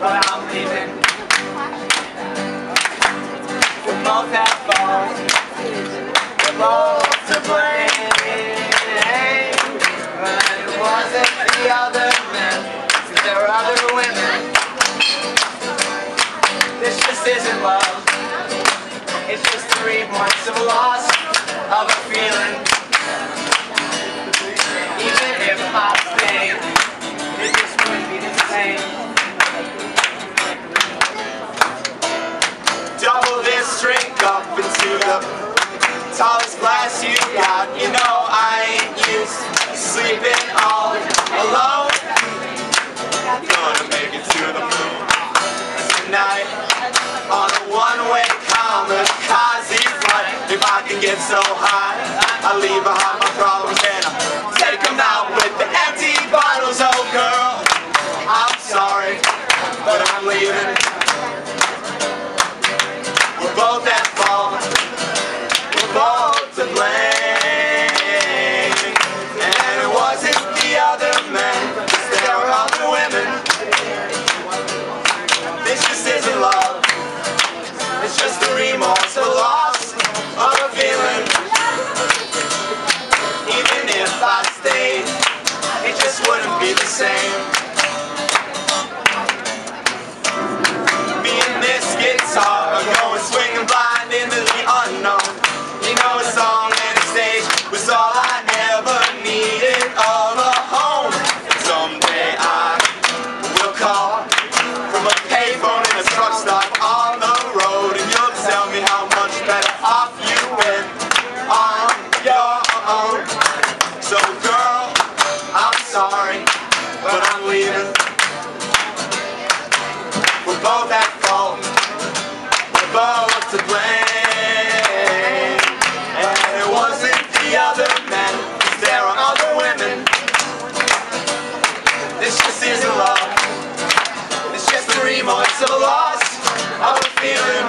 but I'm leaving. We both have faults. We're both to blame. But it wasn't the other men, 'cause there were other women. This just isn't love. It's just the remorse of loss of a feeling. Double drink up into the tallest glass you got. You know I ain't used to sleeping all alone. Gonna make it to the moon tonight on a one-way kamikaze flight. If I can get so high, I leave behind my problems to blame. But I'm leaving. We're both at fault. We're both to blame. And it wasn't the other men, there are other women. This just isn't love. It's just the remorse of a loss of a feeling.